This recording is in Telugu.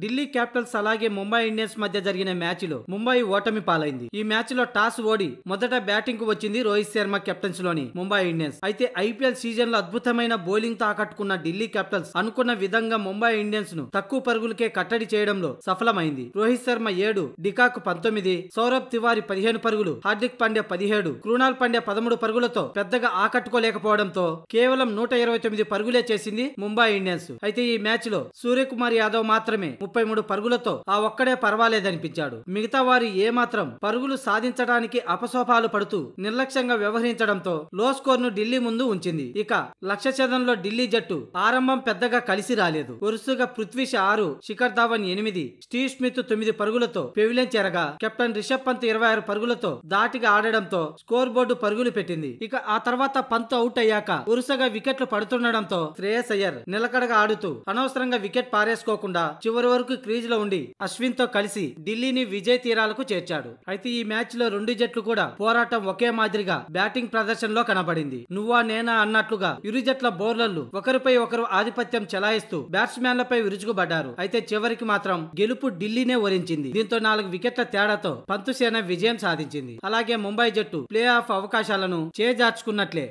ఢిల్లీ క్యాపిటల్స్ అలాగే ముంబై ఇండియన్స్ మధ్య జరిగిన మ్యాచ్లో ముంబై ఓటమి పాలైంది. ఈ మ్యాచ్లో టాస్ ఓడి మొదట బ్యాటింగ్కు వచ్చింది రోహిత్ శర్మ కెప్టెన్స్లోని ముంబై ఇండియన్స్. అయితే ఐపీఎల్ సీజన్లో అద్భుతమైన బౌలింగ్తో ఆకట్టుకున్న ఢిల్లీ క్యాపిటల్స్ అనుకున్న విధంగా ముంబై ఇండియన్స్ను తక్కువ పరుగులకే కట్టడి చేయడంలో సఫలమైంది. రోహిత్ శర్మ ఏడు డికాక్ పంతొమ్మిది సౌరభ్ తివారి పదిహేను పరుగులు హార్దిక్ పాండ్యా పదిహేడు కృణాల్ పాండ్యా పదమూడు పరుగులతో పెద్దగా ఆకట్టుకోలేకపోవడంతో కేవలం నూట ఇరవై తొమ్మిది పరుగులే చేసింది ముంబై ఇండియన్స్. అయితే ఈ మ్యాచ్లో సూర్యకుమార్ యాదవ్ మాత్రమే ముప్పై మూడు పరుగులతో ఆ ఒక్కడే పర్వాలేదనిపించాడు. మిగతా వారు ఏమాత్రం పరుగులు సాధించడానికి అపసోపాలు పడుతూ నిర్లక్ష్యంగా వ్యవహరించడంతో లో స్కోర్ను ఢిల్లీ ముందు ఉంచింది. ఇక లక్ష్య ఛేదంలో ఢిల్లీ జట్టు ఆరంభం పెద్దగా కలిసి రాలేదు. వరుసగా పృథ్వీ ఆరు శిఖర్ ధావన్ ఎనిమిది స్టీవ్ స్మిత్ తొమ్మిది పరుగులతో పెవిలియన్ చేరగా కెప్టెన్ రిషబ్ పంత్ ఇరవై ఆరు పరుగులతో దాటిగా ఆడడంతో స్కోర్ బోర్డు పరుగులు పెట్టింది. ఇక ఆ తర్వాత పంత్ అవుట్ అయ్యాక వరుసగా వికెట్లు పడుతుండడంతో శ్రేయస్ అయ్యర్ నిలకడగా ఆడుతూ అనవసరంగా వికెట్ పారేసుకోకుండా చివరి వరకు క్రీజ్లో ఉండి అశ్విన్తో కలిసి ఢిల్లీని విజయ్ తీరాలకు చేర్చాడు. అయితే ఈ మ్యాచ్లో రెండు జట్లు కూడా పోరాటం ఒకే మాదిరిగా బ్యాటింగ్ ప్రదర్శనలో కనబడింది. నువ్వా నేనా అన్నట్లుగా ఇరు జట్ల బౌలర్లు ఒకరిపై ఒకరు ఆధిపత్యం చెలాయిస్తూ బ్యాట్స్మెన్లపై విరుచుకుపడ్డారు. అయితే చివరికి మాత్రం గెలుపు ఢిల్లీనే వరించింది దీంతో నాలుగు వికెట్ల తేడాతో పంతుసేన విజయం సాధించింది. అలాగే ముంబై జట్టు ప్లే ఆఫ్ అవకాశాలను చేజార్చుకున్నట్లే